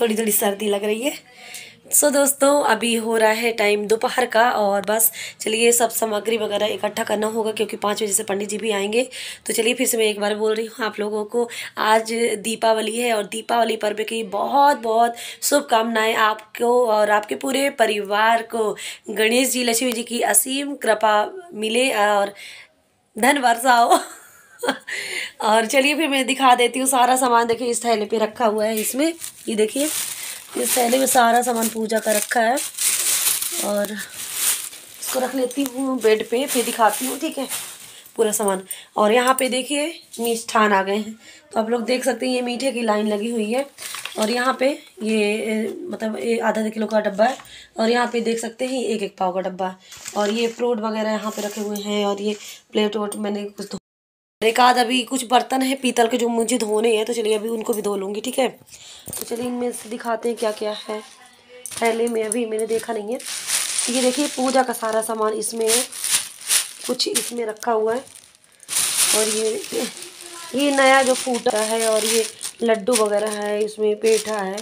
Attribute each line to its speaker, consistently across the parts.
Speaker 1: थोड़ी थोड़ी सर्दी लग रही है। सो so, दोस्तों अभी हो रहा है टाइम दोपहर का और बस चलिए सब सामग्री वगैरह इकट्ठा करना होगा क्योंकि पाँच बजे से पंडित जी भी आएँगे। तो चलिए फिर से मैं एक बार बोल रही हूँ आप लोगों को आज दीपावली है और दीपावली पर्व की बहुत बहुत शुभकामनाएँ आपको और आपके पूरे परिवार को। गणेश जी लक्ष्मी जी की असीम कृपा मिले और धन वर्षाओ और चलिए फिर मैं दिखा देती हूँ, सारा सामान देखिए, इस थैले पे रखा हुआ है इसमें। ये देखिए, इस थैले में सारा सामान पूजा का रखा है। और इसको रख लेती हूँ बेड पे, फिर दिखाती हूँ, ठीक है, पूरा सामान। और यहाँ पे देखिए, मिष्ठान आ गए हैं। तो आप लोग देख सकते हैं, ये मीठे की लाइन लगी हुई है। और यहाँ पे ये मतलब ये आधा आधा किलो का डब्बा है। और यहाँ पे देख सकते हैं, एक एक पाव का डब्बा। और ये फ्रूट वगैरह यहाँ पे रखे हुए हैं। और ये प्लेट वोट मैंने कुछ एक आध अभी कुछ बर्तन है पीतल के जो मुझे धोने हैं तो चलिए अभी उनको भी धो लूँगी ठीक है? तो चलिए इनमें से दिखाते हैं क्या क्या है। पहले में अभी मैंने देखा नहीं है। ये देखिए पूजा का सारा सामान इसमें है। कुछ इसमें रखा हुआ है। और ये ये नया जो फूटा है और ये लड्डू वगैरह है इसमें पेठा है।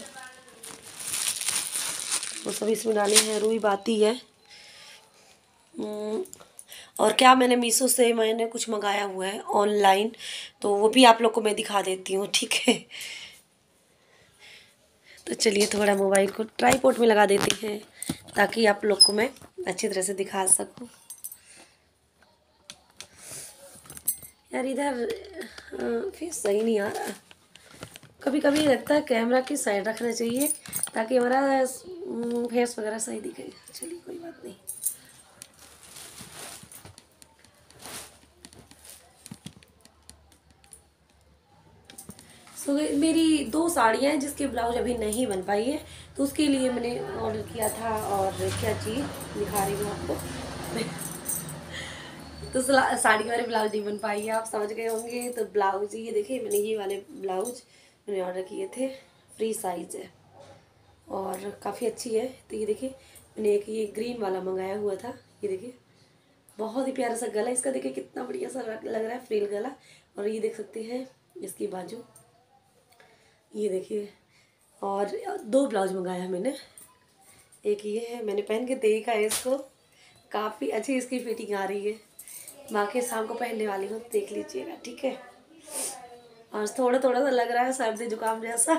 Speaker 1: वो सब इसमें डाले हैं रुई बाती है। हम्म, और क्या मैंने मीशो से मैंने कुछ मंगाया हुआ है ऑनलाइन तो वो भी आप लोग को मैं दिखा देती हूँ, ठीक है? तो चलिए थोड़ा मोबाइल को ट्राईपोर्ट में लगा देती हैं, ताकि आप लोग को मैं अच्छी तरह से दिखा सकूँ। यार इधर फिर सही नहीं आ रहा। कभी कभी लगता है कैमरा की साइड रखना चाहिए, ताकि हमारा फेस वगैरह सही दिखे। चलिए, कोई बात नहीं। तो मेरी दो साड़ियाँ हैं जिसके ब्लाउज अभी नहीं बन पाई है तो उसके लिए मैंने ऑर्डर किया था और क्या चीज़ दिखा रही हूँ आपको। तो साड़ी वाले ब्लाउज नहीं बन पाई है, आप समझ गए होंगे। तो ब्लाउज, ये देखिए, मैंने ये वाले ब्लाउज मैंने ऑर्डर किए थे। फ्री साइज़ है और काफ़ी अच्छी है। तो ये देखिए, मैंने एक ये ग्रीन वाला मंगाया हुआ था। ये देखिए, बहुत ही प्यारा सा गला इसका देखिए कितना बढ़िया सा लग रहा है फ्रील गला। और ये देख सकते हैं, इसकी बाजू ये देखिए, और दो ब्लाउज मंगाया मैंने। एक ये है, मैंने पहन के देखा है इसको। काफ़ी अच्छी इसकी फिटिंग आ रही है। बाकी शाम को पहनने वाली हूँ, देख लीजिएगा, ठीक है? और थोड़ा थोड़ा सा लग रहा है सर्दी जुकाम जैसा।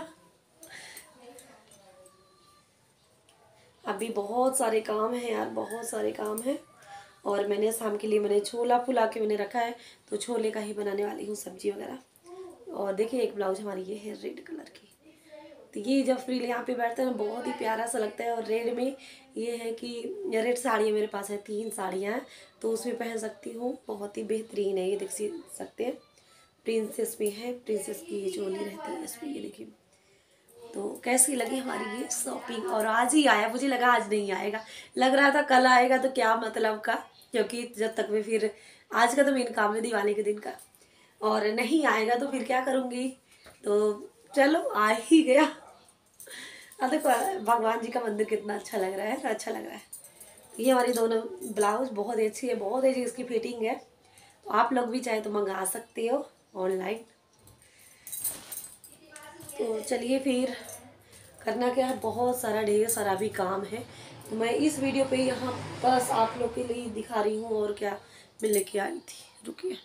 Speaker 1: अभी बहुत सारे काम हैं यार, बहुत सारे काम हैं। और मैंने शाम के लिए मैंने छोला फुला के मैंने रखा है तो छोले का ही बनाने वाली हूँ, सब्ज़ी वगैरह। और देखिए, एक ब्लाउज हमारी ये है रेड कलर की। तो ये जब फ्री यहाँ पे बैठते हैं ना, बहुत ही प्यारा सा लगता है। और रेड में ये है कि रेड साड़ी मेरे पास है, तीन साड़ियाँ हैं। तो उसमें पहन सकती हूँ, बहुत ही बेहतरीन है ये, देख सकते हैं। प्रिंसेस में है, प्रिंसेस की ये चोली रहती है इसमें, ये देखिए। तो कैसी लगी हमारी ये शॉपिंग? और आज ही आया, मुझे लगा आज नहीं आएगा। लग रहा था कल आएगा तो क्या मतलब का? क्योंकि जब तक मैं फिर, आज का तो मेन काम है दिवाली के दिन का। और नहीं आएगा तो फिर क्या करूँगी? तो चलो, आ ही गया। अब देखो, भगवान जी का मंदिर कितना अच्छा लग रहा है तो अच्छा लग रहा है। ये हमारी दोनों ब्लाउज बहुत अच्छी है, बहुत अच्छी इसकी फिटिंग है। तो आप लोग भी चाहे तो मंगा सकते हो ऑनलाइन तो चलिए फिर करना क्या है, बहुत सारा ढेर सारा भी काम है। तो मैं इस वीडियो पे यहाँ बस आप लोग के लिए दिखा रही हूँ और क्या मैं लेके आई थी। रुकिए।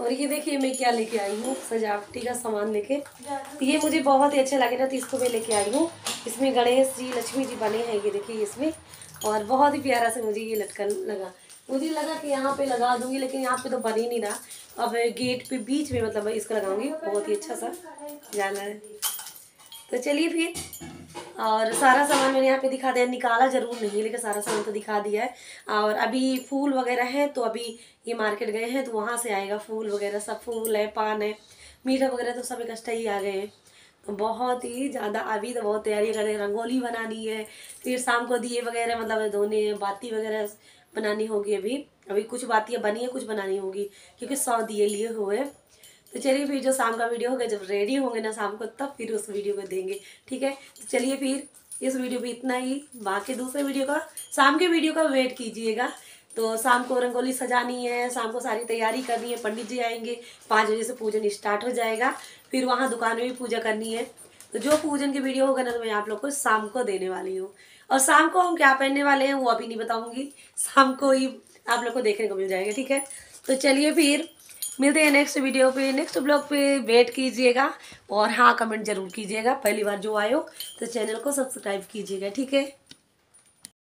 Speaker 1: और ये देखिए मैं क्या लेके आई हूँ सजावटी का सामान लेके। ये मुझे बहुत ही अच्छा लगे ना तो इसको मैं लेके आई हूँ। इसमें गणेश जी लक्ष्मी जी बने हैं ये देखिए इसमें। और बहुत ही प्यारा से मुझे ये लटकन लगा। मुझे लगा कि यहाँ पे लगा दूँगी लेकिन यहाँ पे तो बन ही नहीं रहा। अब गेट पे बीच में मतलब इसको लगाऊँगी बहुत ही अच्छा सा। जाना है। तो चलिए फिर। और सारा सामान मैंने यहाँ पे दिखा दिया, निकाला ज़रूर नहीं, लेकिन सारा सामान तो दिखा दिया है। और अभी फूल वगैरह है तो अभी ये मार्केट गए हैं तो वहाँ से आएगा फूल वगैरह, सब फूल है, पान है, मीठा वगैरह तो सब इकट्ठा ही आ गए हैं। तो बहुत ही ज़्यादा अभी तो बहुत तैयारी कर रहे हैं, रंगोली बनानी है, फिर शाम को दिए वगैरह मतलब धोने, बाती वगैरह बनानी होगी अभी। अभी कुछ बातियाँ बनी है, कुछ बनानी होगी, क्योंकि सौ दिए लिए हुए तो चलिए फिर जो शाम का वीडियो होगा, जब रेडी होंगे ना शाम को, तब फिर उस वीडियो को देंगे, ठीक है? तो चलिए फिर इस वीडियो में इतना ही। बाकी दूसरे वीडियो का, शाम के वीडियो का वेट कीजिएगा। तो शाम को रंगोली सजानी है, शाम को सारी तैयारी करनी है, पंडित जी आएँगे, पाँच बजे से पूजन स्टार्ट हो जाएगा। फिर वहाँ दुकान में भी पूजा करनी है। तो जो पूजन की वीडियो होगा ना तो मैं आप लोग को शाम को देने वाली हूँ। और शाम को हम क्या पहनने वाले हैं, वो अभी नहीं बताऊँगी। शाम को ही आप लोग को देखने को मिल जाएगा, ठीक है? तो चलिए फिर मिलते हैं नेक्स्ट वीडियो पे नेक्स्ट ब्लॉग पे। वेट कीजिएगा और हाँ कमेंट ज़रूर कीजिएगा। पहली बार जो आए हो तो चैनल को सब्सक्राइब कीजिएगा, ठीक है?